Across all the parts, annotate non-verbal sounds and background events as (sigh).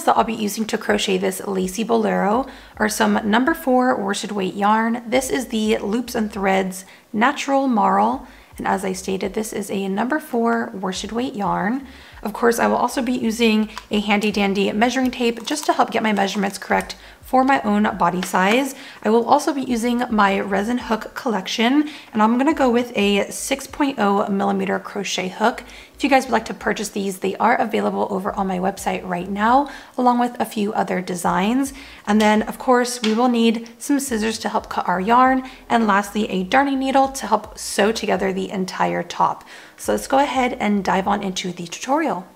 materials that I'll be using to crochet this lacy bolero are some number four worsted weight yarn. This is the Loops and Threads Natural Marl. And as I stated, this is a number four worsted weight yarn. Of course, I will also be using a handy dandy measuring tape just to help get my measurements correct for my own body size. I will also be using my resin hook collection and I'm gonna go with a 6.0 millimeter crochet hook. If you guys would like to purchase these, they are available over on my website right now, along with a few other designs. And then of course, we will need some scissors to help cut our yarn. And lastly, a darning needle to help sew together the entire top. So let's go ahead and dive on into the tutorial.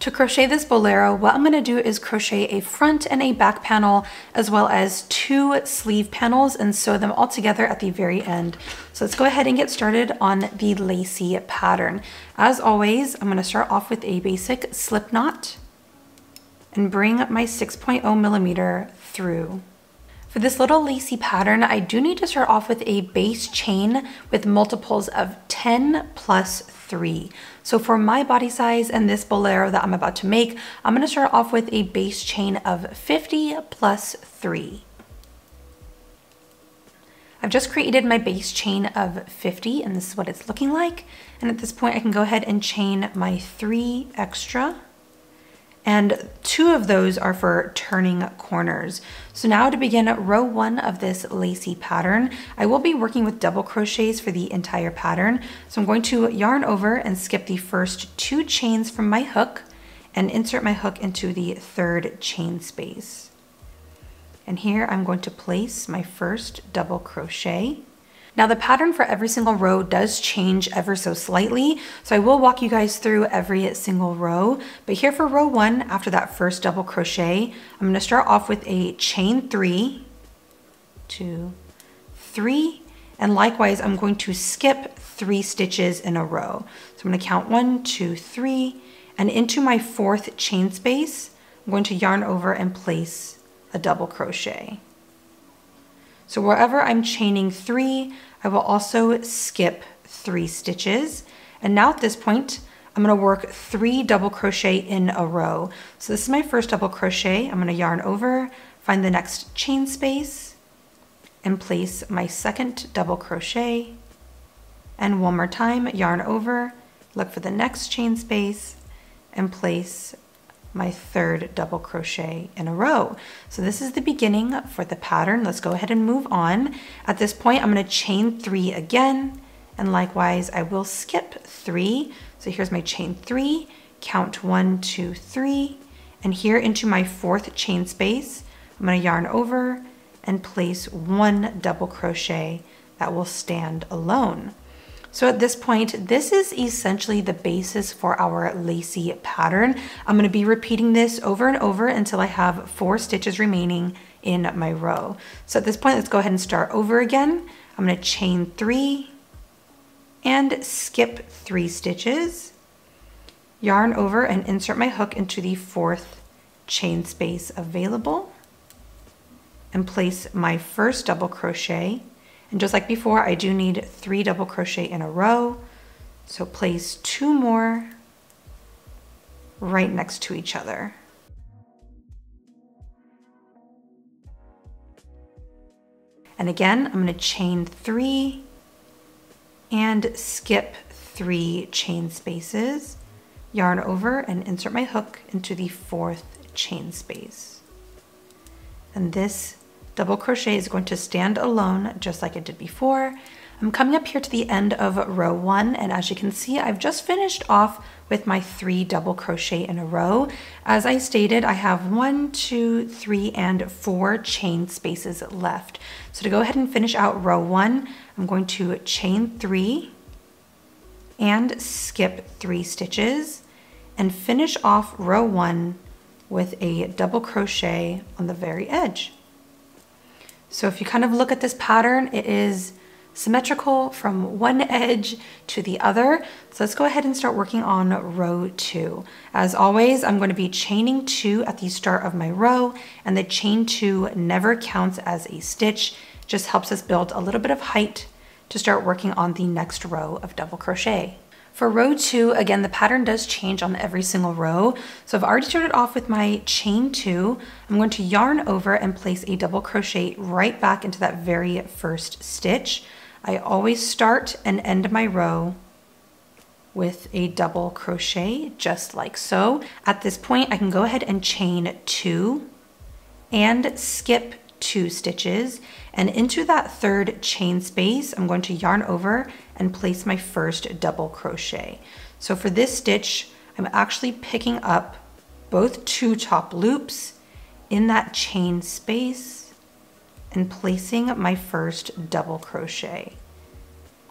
To crochet this bolero, what I'm gonna do is crochet a front and a back panel, as well as two sleeve panels and sew them all together at the very end. So let's go ahead and get started on the lacy pattern. As always, I'm gonna start off with a basic slip knot and bring my 6.0 millimeter through. For this little lacy pattern, I do need to start off with a base chain with multiples of 10 plus three. So for my body size and this bolero that I'm about to make, I'm gonna start off with a base chain of 50 plus three. I've just created my base chain of 50 and this is what it's looking like. And at this point I can go ahead and chain my three extra and two of those are for turning corners. So now to begin row one of this lacy pattern, I will be working with double crochets for the entire pattern. So I'm going to yarn over and skip the first two chains from my hook and insert my hook into the third chain space. And here I'm going to place my first double crochet. Now the pattern for every single row does change ever so slightly, so I will walk you guys through every single row. But here for row one, after that first double crochet, I'm gonna start off with a chain three, two, three, and likewise, I'm going to skip three stitches in a row. So I'm gonna count one, two, three, and into my fourth chain space, I'm going to yarn over and place a double crochet. So wherever I'm chaining three, I will also skip three stitches. And now at this point, I'm gonna work three double crochet in a row. So this is my first double crochet. I'm gonna yarn over, find the next chain space, and place my second double crochet. And one more time, yarn over, look for the next chain space, and place my third double crochet in a row. So this is the beginning for the pattern. Let's go ahead and move on. At this point, I'm gonna chain three again, and likewise, I will skip three. So here's my chain three, count one, two, three, and here into my fourth chain space, I'm gonna yarn over and place one double crochet that will stand alone. So at this point, this is essentially the basis for our lacy pattern. I'm gonna be repeating this over and over until I have four stitches remaining in my row. So at this point, let's go ahead and start over again. I'm gonna chain three and skip three stitches, yarn over and insert my hook into the fourth chain space available and place my first double crochet and just like before, I do need three double crochet in a row. So place two more right next to each other. And again, I'm gonna chain three and skip three chain spaces, yarn over and insert my hook into the fourth chain space. And this Double crochet is going to stand alone just like it did before. I'm coming up here to the end of row one and as you can see I've just finished off with my three double crochet in a row. As I stated I have one, two, three, and four chain spaces left. So to go ahead and finish out row one I'm going to chain three and skip three stitches and finish off row one with a double crochet on the very edge. So if you kind of look at this pattern, it is symmetrical from one edge to the other. So let's go ahead and start working on row two. As always, I'm going to be chaining two at the start of my row and the chain two never counts as a stitch, just helps us build a little bit of height to start working on the next row of double crochet. For row two, again, the pattern does change on every single row. So I've already started off with my chain two. I'm going to yarn over and place a double crochet right back into that very first stitch. I always start and end my row with a double crochet, just like so. At this point, I can go ahead and chain two and skip two stitches. And into that third chain space, I'm going to yarn over and place my first double crochet. So for this stitch, I'm actually picking up both two top loops in that chain space and placing my first double crochet.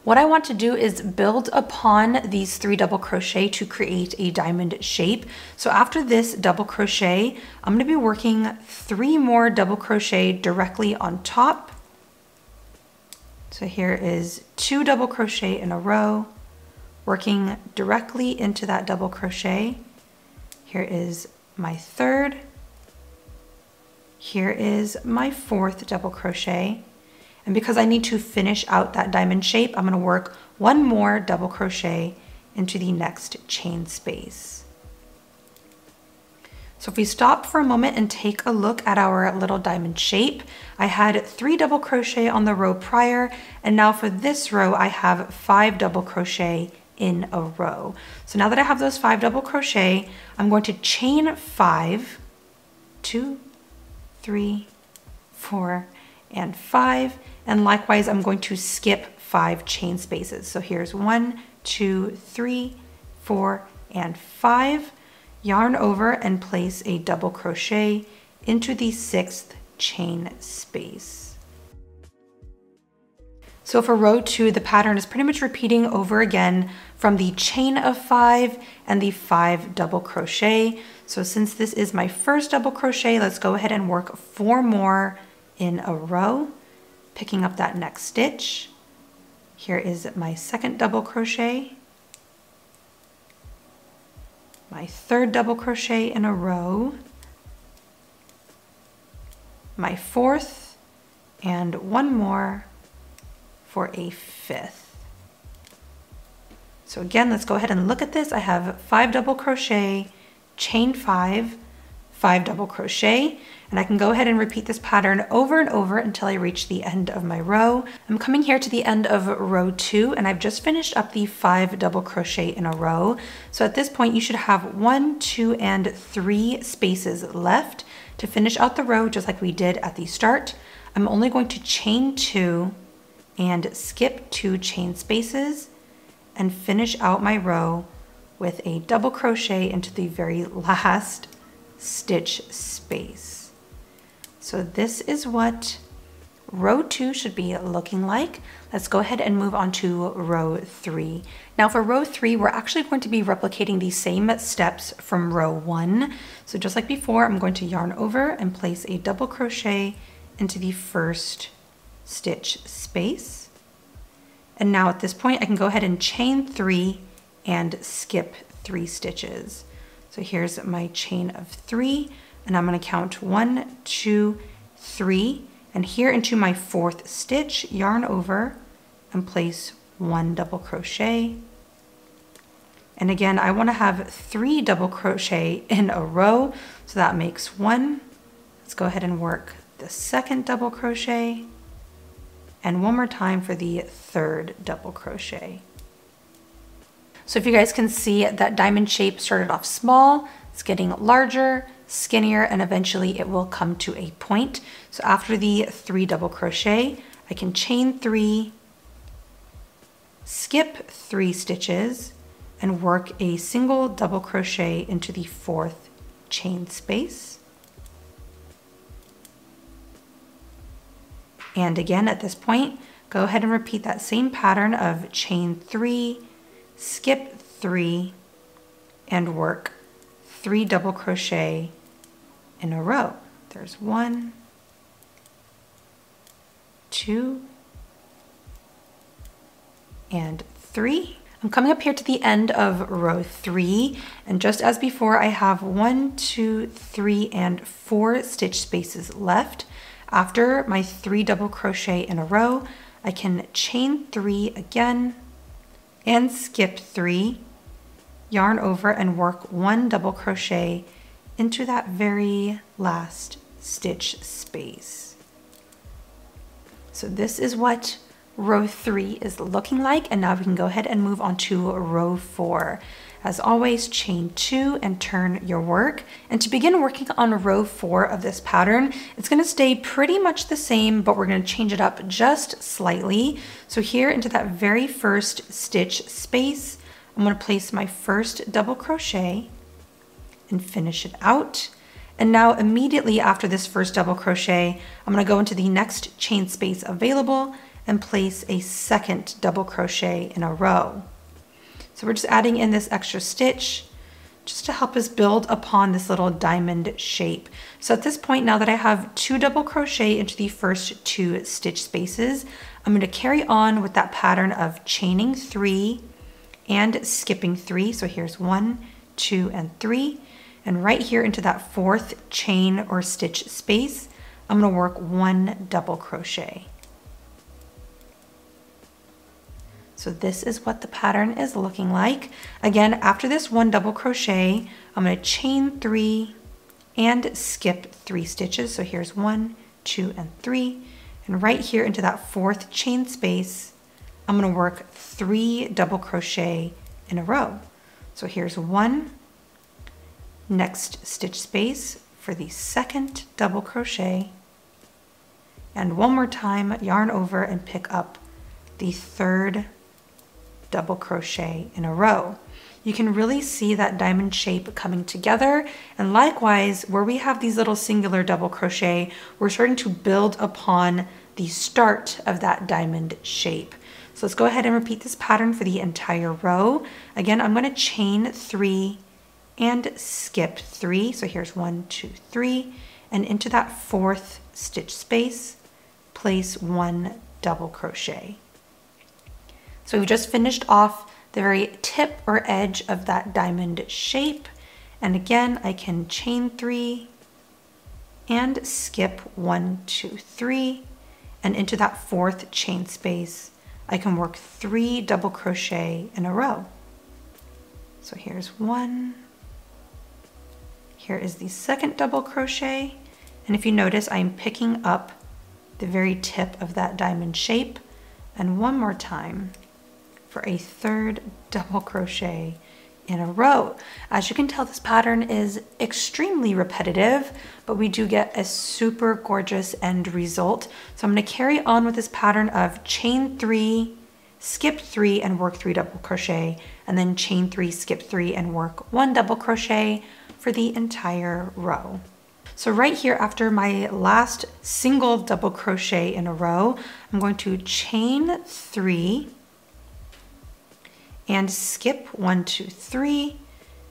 What I want to do is build upon these three double crochet to create a diamond shape. So after this double crochet, I'm gonna be working three more double crochet directly on top. So here is two double crochet in a row, working directly into that double crochet. Here is my third. Here is my fourth double crochet. And because I need to finish out that diamond shape, I'm gonna work one more double crochet into the next chain space. So if we stop for a moment and take a look at our little diamond shape, I had three double crochet on the row prior, and now for this row, I have five double crochet in a row. So now that I have those five double crochet, I'm going to chain five, two, three, four, and five, and likewise, I'm going to skip five chain spaces. So here's one, two, three, four, and five. Yarn over and place a double crochet into the sixth chain space. So for row two, the pattern is pretty much repeating over again from the chain of five and the five double crochet. So since this is my first double crochet, let's go ahead and work four more in a row picking up that next stitch. Here is my second double crochet, my third double crochet in a row, my fourth, and one more for a fifth. So again, let's go ahead and look at this. I have five double crochet, chain five, five double crochet, and I can go ahead and repeat this pattern over and over until I reach the end of my row. I'm coming here to the end of row two and I've just finished up the five double crochet in a row. So at this point you should have one, two, and three spaces left to finish out the row just like we did at the start. I'm only going to chain two and skip two chain spaces and finish out my row with a double crochet into the very last stitch space. So this is what row two should be looking like. Let's go ahead and move on to row three. Now for row three, we're actually going to be replicating the same steps from row one. So just like before, I'm going to yarn over and place a double crochet into the first stitch space. And now at this point, I can go ahead and chain three and skip three stitches. So here's my chain of three and I'm gonna count one, two, three, and here into my fourth stitch, yarn over and place one double crochet. And again, I wanna have three double crochet in a row, so that makes one. Let's go ahead and work the second double crochet and one more time for the third double crochet. So if you guys can see that diamond shape started off small, it's getting larger, skinnier, and eventually it will come to a point. So after the three double crochet, I can chain three, skip three stitches, and work a single double crochet into the fourth chain space. And again, at this point, go ahead and repeat that same pattern of chain three, skip three, and work three double crochet in a row. There's one, two, and three. I'm coming up here to the end of row three, and just as before, I have one, two, three, and four stitch spaces left. After my three double crochet in a row, I can chain three again and skip three, yarn over and work one double crochet into that very last stitch space. So this is what row three is looking like. And now we can go ahead and move on to row four. As always, chain two and turn your work. And to begin working on row four of this pattern, it's gonna stay pretty much the same, but we're gonna change it up just slightly. So here into that very first stitch space, I'm gonna place my first double crochet and finish it out. And now immediately after this first double crochet, I'm gonna go into the next chain space available and place a second double crochet in a row. So we're just adding in this extra stitch just to help us build upon this little diamond shape. So at this point, now that I have two double crochet into the first two stitch spaces, I'm gonna carry on with that pattern of chaining three and skipping three. So here's one, two, and three. And right here into that fourth chain or stitch space, I'm gonna work one double crochet. So this is what the pattern is looking like. Again, after this one double crochet, I'm gonna chain three and skip three stitches. So here's one, two, and three. And right here into that fourth chain space, I'm gonna work three double crochet in a row. So here's one, next stitch space for the second double crochet, and one more time, yarn over and pick up the third double crochet in a row. You can really see that diamond shape coming together. And likewise, where we have these little singular double crochet, we're starting to build upon the start of that diamond shape. So let's go ahead and repeat this pattern for the entire row. Again, I'm gonna chain three and skip three. So here's one, two, three. And into that fourth stitch space, place one double crochet. So we just finished off the very tip or edge of that diamond shape. And again, I can chain three and skip one, two, three, and into that fourth chain space, I can work three double crochet in a row. So here's one, here is the second double crochet. And if you notice, I'm picking up the very tip of that diamond shape. And one more time for a third double crochet in a row. As you can tell, this pattern is extremely repetitive, but we do get a super gorgeous end result. So I'm gonna carry on with this pattern of chain three, skip three and work three double crochet, and then chain three, skip three and work one double crochet for the entire row. So right here after my last single double crochet in a row, I'm going to chain three, and skip one, two, three,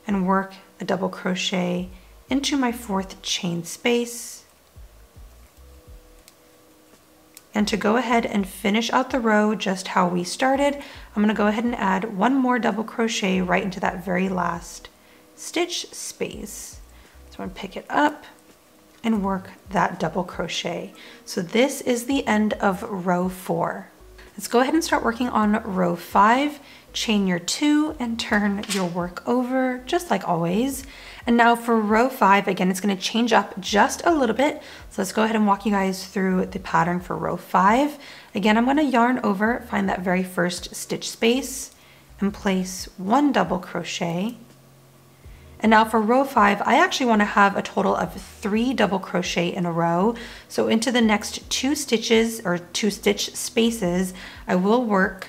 and work a double crochet into my fourth chain space. And to go ahead and finish out the row just how we started, I'm gonna go ahead and add one more double crochet right into that very last stitch space. So I'm gonna pick it up and work that double crochet. So this is the end of row four. Let's go ahead and start working on row five chain your two and turn your work over just like always. And now for row five, again, it's gonna change up just a little bit. So let's go ahead and walk you guys through the pattern for row five. Again, I'm gonna yarn over, find that very first stitch space and place one double crochet. And now for row five, I actually wanna have a total of three double crochet in a row. So into the next two stitches or two stitch spaces, I will work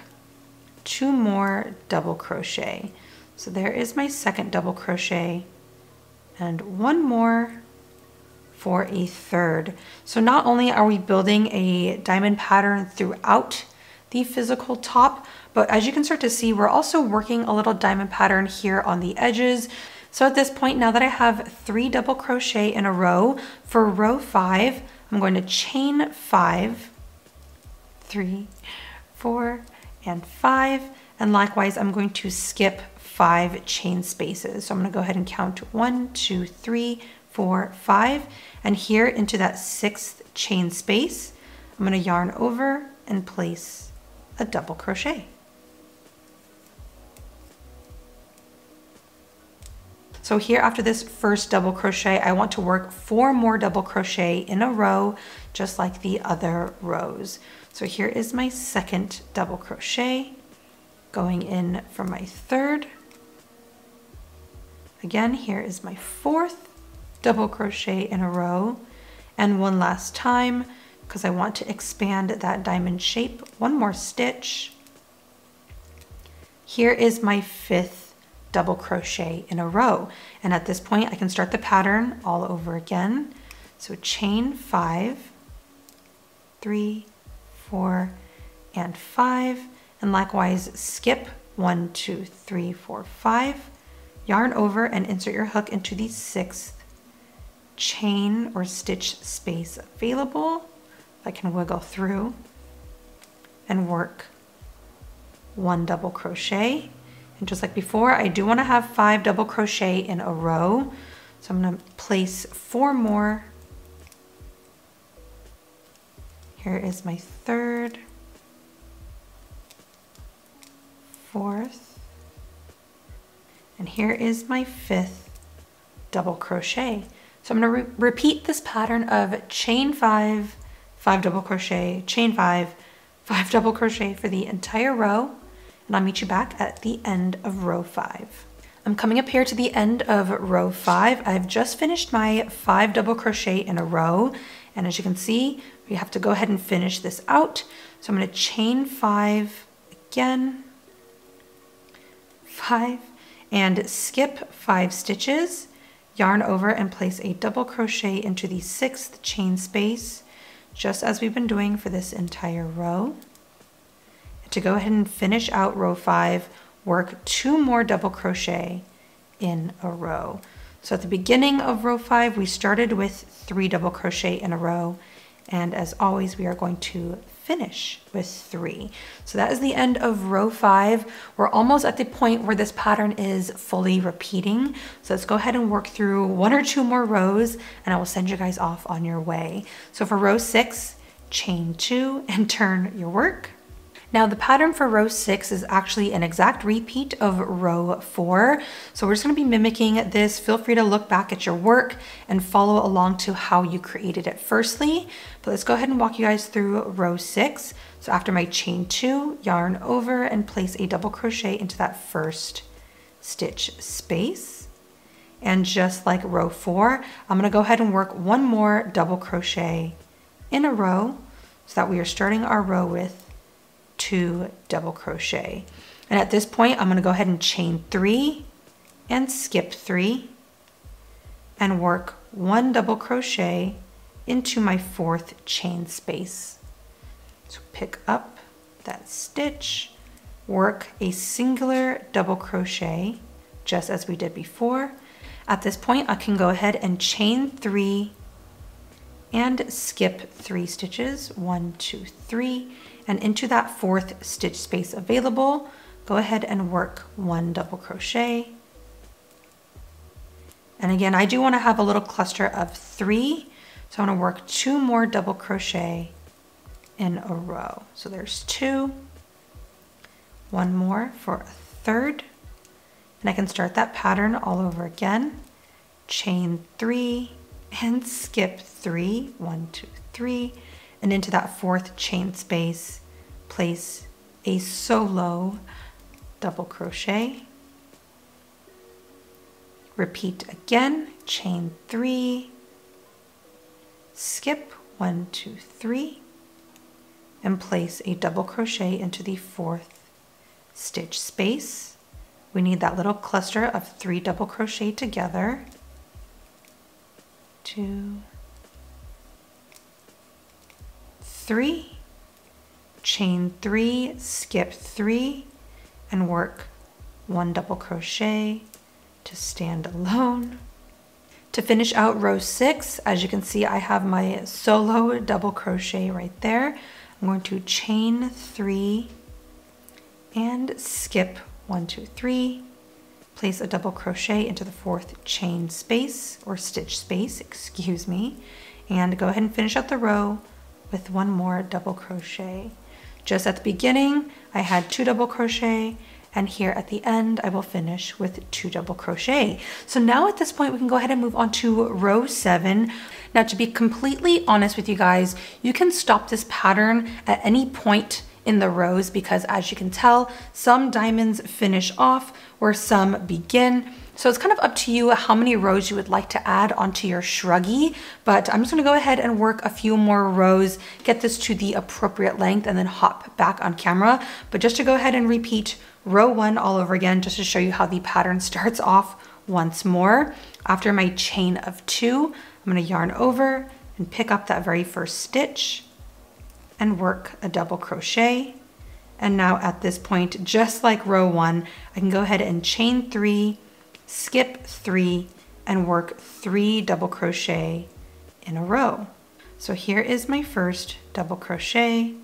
two more double crochet. So there is my second double crochet and one more for a third. So not only are we building a diamond pattern throughout the physical top, but as you can start to see, we're also working a little diamond pattern here on the edges. So at this point, now that I have three double crochet in a row, for row five, I'm going to chain five, three, four, and five. And likewise, I'm going to skip five chain spaces. So I'm gonna go ahead and count one, two, three, four, five. And here into that sixth chain space, I'm gonna yarn over and place a double crochet. So here after this first double crochet, I want to work four more double crochet in a row, just like the other rows. So here is my second double crochet, going in for my third. Again, here is my fourth double crochet in a row, and one last time, because I want to expand that diamond shape, one more stitch. Here is my fifth double crochet in a row. And at this point, I can start the pattern all over again. So chain five, three, four, and five. And likewise, skip one, two, three, four, five. Yarn over and insert your hook into the sixth chain or stitch space available. I can wiggle through and work one double crochet. And just like before, I do want to have five double crochet in a row. So I'm going to place four more. Here is my third, fourth, and here is my fifth double crochet. So I'm going to re repeat this pattern of chain five, five double crochet, chain five, five (laughs) double crochet for the entire row and I'll meet you back at the end of row five. I'm coming up here to the end of row five. I've just finished my five double crochet in a row. And as you can see, we have to go ahead and finish this out. So I'm gonna chain five again, five, and skip five stitches, yarn over and place a double crochet into the sixth chain space, just as we've been doing for this entire row to go ahead and finish out row five, work two more double crochet in a row. So at the beginning of row five, we started with three double crochet in a row. And as always, we are going to finish with three. So that is the end of row five. We're almost at the point where this pattern is fully repeating. So let's go ahead and work through one or two more rows and I will send you guys off on your way. So for row six, chain two and (laughs) turn your work. Now the pattern for row six is actually an exact repeat of row four. So we're just gonna be mimicking this. Feel free to look back at your work and follow along to how you created it firstly. But let's go ahead and walk you guys through row six. So after my chain two, yarn over and place a double crochet into that first stitch space. And just like row four, I'm gonna go ahead and work one more double crochet in a row so that we are starting our row with two double crochet. And at this point, I'm gonna go ahead and chain three and skip three and work one double crochet into my fourth chain space. So pick up that stitch, work a singular double crochet just as we did before. At this point, I can go ahead and chain three and skip three stitches, one, two, three, and into that fourth stitch space available, go ahead and work one double crochet. And again, I do wanna have a little cluster of three, so I'm gonna work two more double crochet in a row. So there's two, one more for a third, and I can start that pattern all over again. Chain three and skip three, one, two, three, and into that fourth chain space, place a solo double crochet. Repeat again, chain three, skip one, two, three, and place a double crochet into the fourth stitch space. We need that little cluster of three double crochet together. Two, three, chain three, skip three, and work one double crochet to stand alone. To finish out row six, as you can see, I have my solo double crochet right there. I'm going to chain three and skip one, two, three, place a double crochet into the fourth chain space or stitch space, (laughs) excuse me, and go ahead and finish out the row with one more double crochet. Just at the beginning, I had two double crochet And here at the end, I will finish with two double crochet. So now at this point, we can go ahead and move on to row seven. Now to be completely honest with you guys, you can stop this pattern at any point in the rows because as you can tell, some diamonds finish off where some begin. So it's kind of up to you how many rows you would like to add onto your shruggy, but I'm just gonna go ahead and work a few more rows, get this to the appropriate length and then hop back on camera. But just to go ahead and repeat row one all over again, just to show you how the pattern (laughs) starts off once more. After my chain of two, I'm gonna yarn over and pick up that very first stitch and work a double crochet. And now at this point, just like row one, I can go ahead and chain three, skip three and work three double crochet in a row. So here is my first double crochet.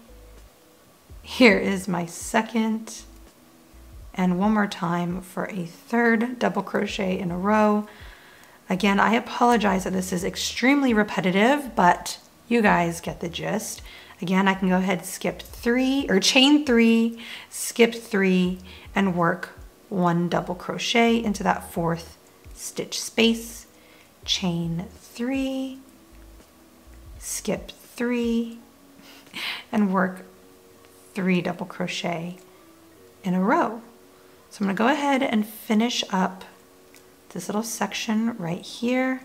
Here is my second and one more time for a third double crochet in a row. Again, I apologize that this is extremely repetitive, but you guys get the gist. Again, I can go ahead, skip three or chain three, skip three and work one double crochet into that fourth stitch space, chain three, skip three, and work three double crochet in a row. So I'm gonna go ahead and finish up this little section right here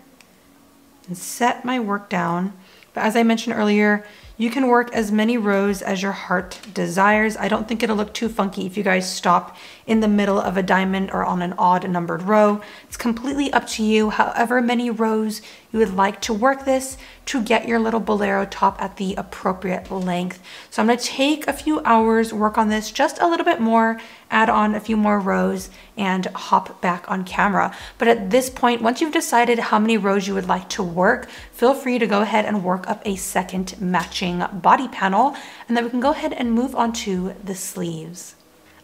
and set my work down. But as I mentioned earlier, you can work as many rows as your heart desires. I don't think it'll look too funky if you guys stop in the middle of a diamond or on an odd numbered row. It's completely up to you, however many rows you would like to work this to get your little bolero top at the appropriate length. So I'm gonna take a few hours, work on this just a little bit more, add on a few more rows and hop back on camera. But at this point, once you've decided how many rows you would like to work, feel free to go ahead and work up a second matching body panel, and then we can go ahead and move on to the sleeves.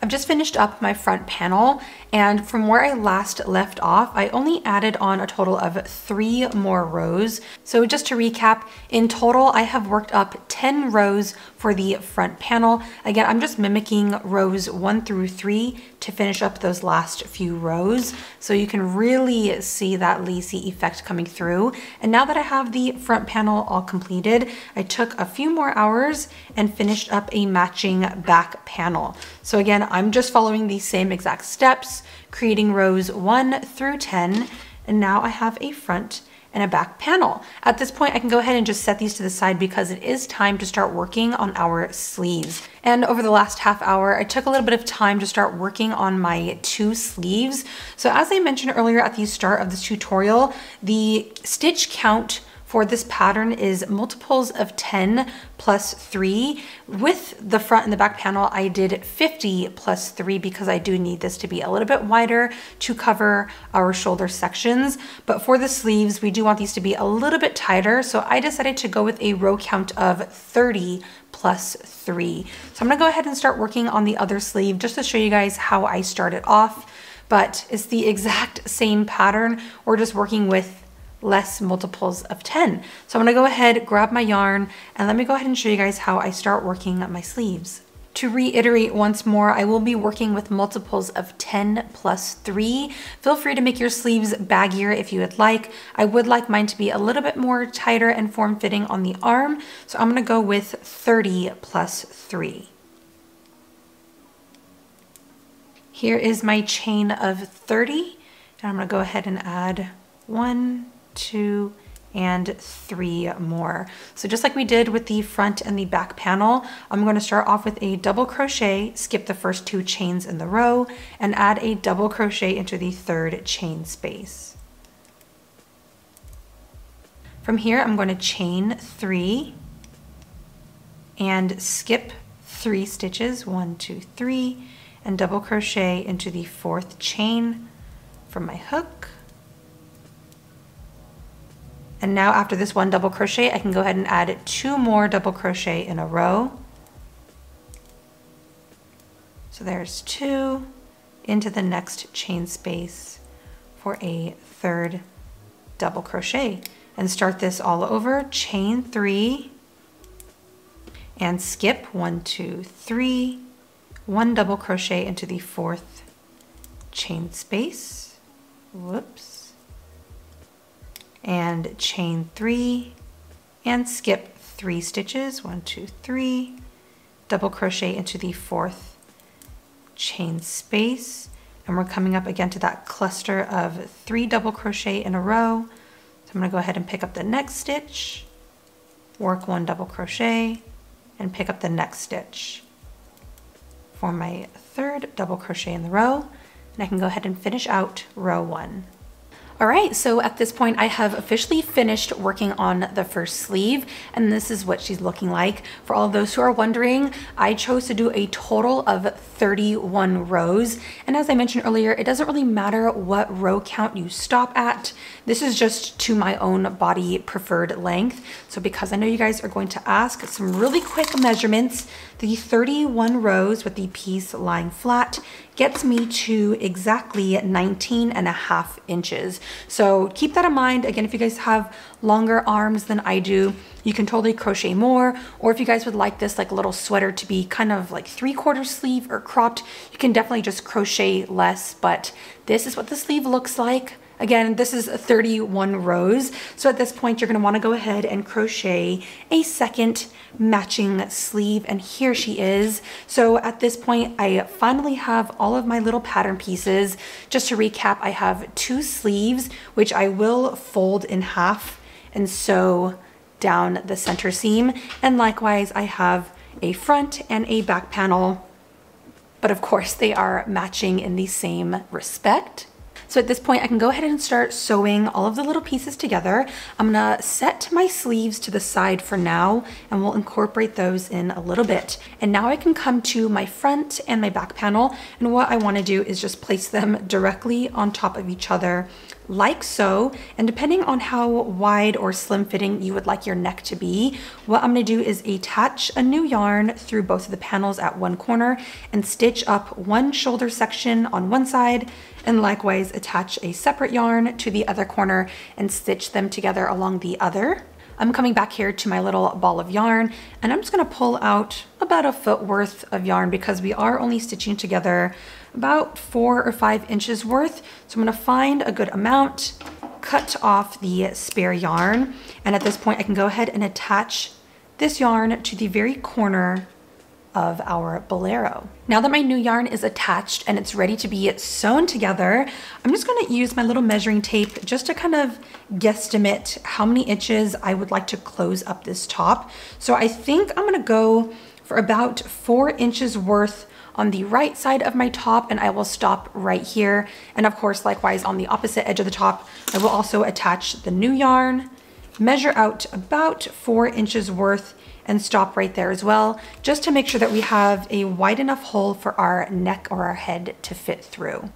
I've just finished up my front panel and from where I last left off, I only added on a total of three more rows. So just to recap, in total, I have worked up 10 rows for the front panel. Again, I'm just mimicking rows one through three to finish up those last few rows. So you can really see that lacy effect coming through. And now that I have the front panel all completed, I took a few more hours and finished up a matching back panel. So again, I'm just following these same exact steps, creating rows one through 10. And now I have a front and a back panel. At this point, I can go ahead and just set these to the side because it is time to start working on our sleeves. And over the last half hour, I took a little bit of time to start working on my two sleeves. So as I mentioned earlier at the start of this tutorial, the stitch count for this pattern is multiples of 10 plus 3. With the front and the back panel, I did 50 plus 3 because I do need this to be a little bit wider to cover our shoulder sections. But for the sleeves, we do want these to be a little bit tighter, so I decided to go with a row count of 30 plus 3. So I'm to go ahead and start working on the other sleeve just to show you guys how I started off but it's the (laughs) exact same pattern. We're just working with less multiples of 10. So I'm gonna go ahead, grab my yarn, and let me go ahead and show you guys how I start working my sleeves. To reiterate once more, I will be working with multiples of 10 plus 3. Feel free to make your sleeves baggier if you would like. I would like mine to be a little bit more tighter and form-fitting on the arm, so I'm to go with 30 plus 3. Here is my chain of 30, and I'm to go ahead and add one, two, and three more. So just like we did with the front and the back panel, I'm going to start off with a double crochet, skip the first two chains in the row, and add a double crochet into the third chain space. From here, I'm going to chain three and skip three stitches, one, two, three, and double crochet into the fourth chain from my hook and now after this one double crochet, I can go ahead and add two more double crochet in a row. So there's two into the next chain space for a third double crochet. And start this all over chain three and skip one two three one double crochet into the fourth chain space, whoops, and chain three, and skip three stitches, one, two, three, double crochet into the fourth chain space, and we're coming up again to that cluster of three double crochet in a row. So I'm gonna go ahead and pick up the next stitch, work one double crochet, and pick up the next stitch. For my third double crochet in the row, and I can go ahead and finish out row one. All right, so at this point I have officially finished working on the first sleeve and this is what she's looking like. For all those who are wondering, I chose to do a total of 31 rows. And as I mentioned earlier, it doesn't really matter what row count you stop at. This is just to my own body preferred length. So because I know you guys are going to ask some really quick measurements, the 31 rows with the piece lying flat gets me to exactly 19 and a half inches. So keep that in mind. Again, if you guys have longer arms than I do, you can totally crochet more. Or if you guys would like this like little sweater to be kind of like three quarter sleeve or cropped, you can definitely just crochet less. But this is what the sleeve looks like. Again, this is 31 rows. So at this point, you're gonna wanna go ahead and crochet a second matching sleeve. And here she is. So at this point, I finally have all of my little pattern pieces. Just to recap, I have two sleeves, which I will fold in half and sew down the center seam. And likewise, I have a front and a back panel, but of course they are matching in the same respect. So at this point, I can go ahead and start sewing all of the little pieces together. I'm gonna set my sleeves to the side for now, and we'll incorporate those in a little bit. And now I can come to my front and my back panel, and what I wanna do is just place them directly on top of each other like so. And depending on how wide or slim fitting you would like your neck to be, what I'm gonna do is attach a new yarn through both of the panels at one corner and stitch up one shoulder section on one side and likewise attach a separate yarn to the other corner and stitch them together along the other. I'm coming back here to my little ball of yarn and I'm just gonna pull out about a foot worth of yarn because we are only stitching together about four or five inches worth. So I'm gonna find a good amount, cut off the spare yarn, and at this point I can go ahead and attach this yarn to the very corner of our bolero. Now that my new yarn is attached and it's ready to be sewn together, I'm just gonna use my little measuring tape just to kind of guesstimate how many inches I would like to close up this top. So I think I'm gonna go for about four inches worth on the right side of my top and I will stop right here. And of course, likewise on the opposite edge of the top, I will also attach the new yarn, measure out about four inches worth and stop right there as well, just to make sure that we have a wide enough hole for our neck or our head to fit through.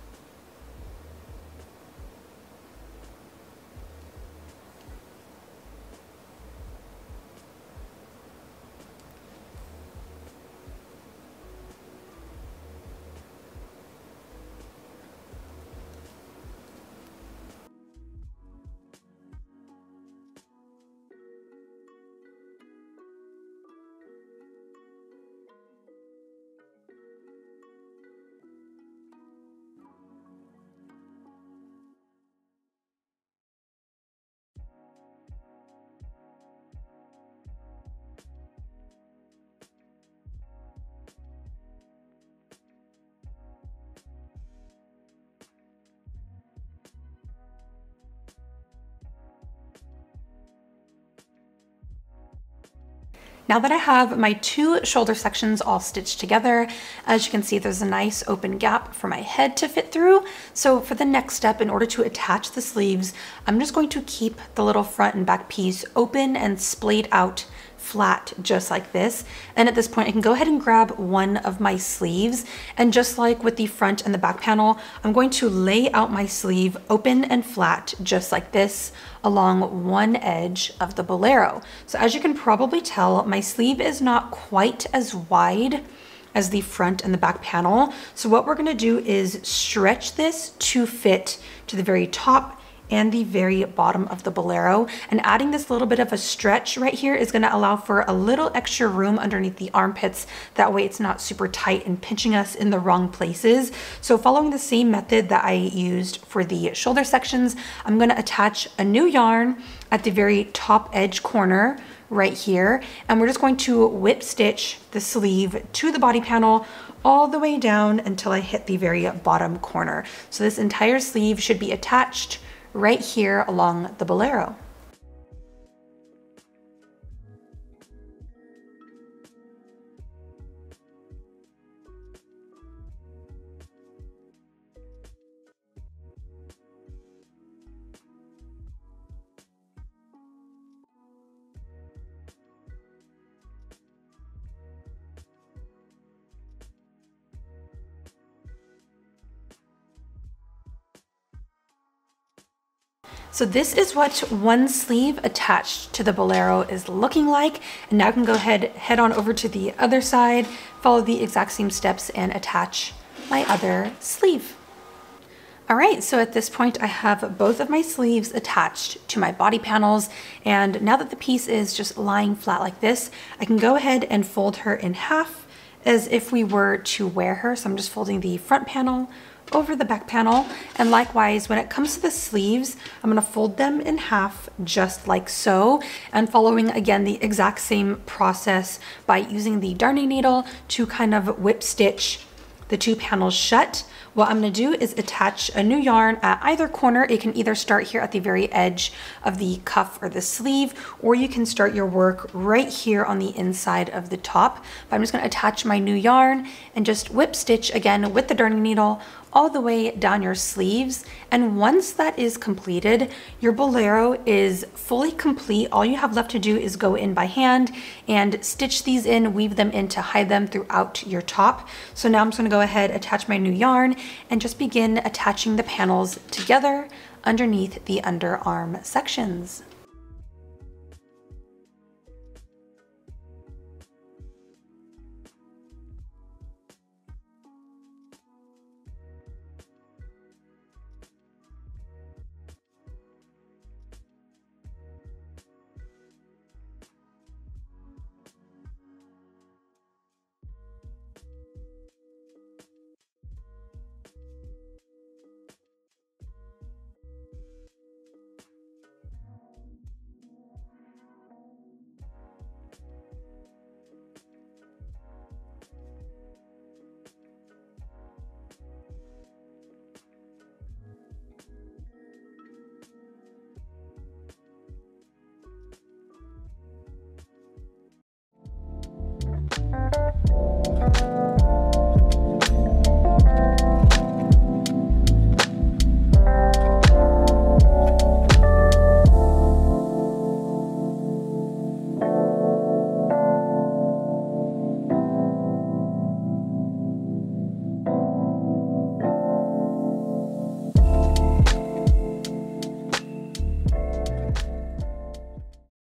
Now that I have my two shoulder sections all stitched together, as you can see, there's a nice open gap for my head to fit through. So for the next step, in order to attach the sleeves, I'm just going to keep the little front and back piece open and splayed out flat just like this. And at this point, I can go ahead and grab one of my sleeves. And just like with the front and the back panel, I'm going to lay out my sleeve open and flat just like this along one edge of the bolero. So as you can probably tell, my sleeve is not quite as wide as the front and the back panel. So what we're gonna do is stretch this to fit to the very top and the very bottom of the bolero. And adding this little bit of a stretch right here is gonna allow for a little extra room underneath the armpits. That way it's not super tight and pinching us in the wrong places. So following the same method that I used for the shoulder sections, I'm gonna attach a new yarn at the very top edge corner right here. And we're just going to whip stitch the sleeve to the body panel all the way down until I hit the very bottom corner. So this entire sleeve should be attached right here along the bolero. So this is what one sleeve attached to the bolero is looking like. And now I can go ahead, head on over to the other side, follow the exact same steps and attach my other sleeve. All right, so at this point I have both of my sleeves attached to my body panels. And now that the piece is just lying flat like this, I can go ahead and fold her in half as if we were to wear her. So I'm just folding the front panel over the back panel. And likewise, when it comes to the sleeves, I'm gonna fold them in half just like so. And following again the exact same process by using the darning needle to kind of whip stitch the two panels shut. What I'm gonna do is attach a new yarn at either corner. It can either start here at the very edge of the cuff or the sleeve, or you can start your work right here on the inside of the top. But I'm just gonna attach my new yarn and just whip stitch again with the darning needle all the way down your sleeves. And once that is completed, your bolero is fully complete. All you have left to do is go in by hand and stitch these in, weave them in to hide them throughout your top. So now I'm just gonna go ahead, attach my new yarn and just begin attaching the panels together underneath the underarm sections.